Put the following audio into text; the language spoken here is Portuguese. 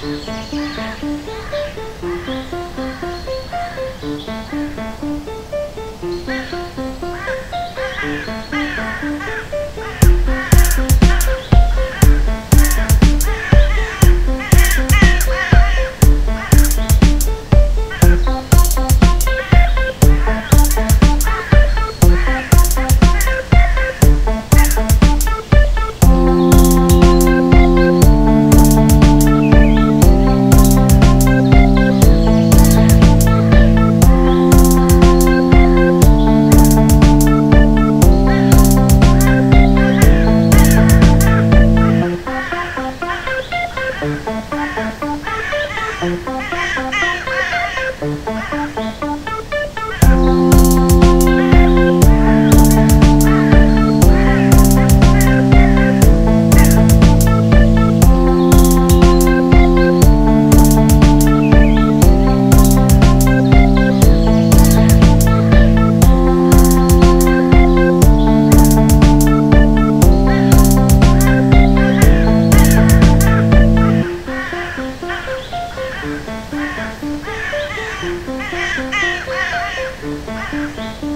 Música Thank you. Thank you.